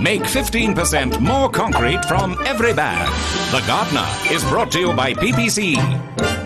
Make 15% more concrete from every bag. The Gardener is brought to you by PPC.